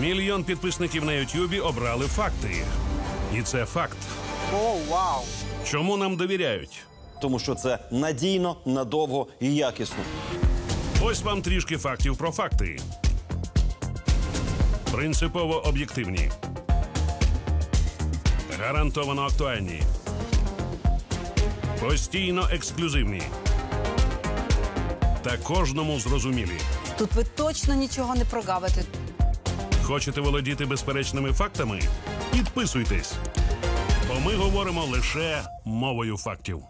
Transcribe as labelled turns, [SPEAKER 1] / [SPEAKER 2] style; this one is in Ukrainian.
[SPEAKER 1] Мільйон підписників на Ютубі обрали факти. І це факт.
[SPEAKER 2] О, вау!
[SPEAKER 1] Чому нам довіряють?
[SPEAKER 3] Тому що це надійно, надовго і якісно.
[SPEAKER 1] Ось вам трішки фактів про факти. Принципово об'єктивні. Гарантовано актуальні. Постійно ексклюзивні. Та кожному зрозумілі.
[SPEAKER 2] Тут ви точно нічого не прогавите.
[SPEAKER 1] Хочете володіти безперечними фактами? Підписуйтесь. Бо ми говоримо лише мовою фактів.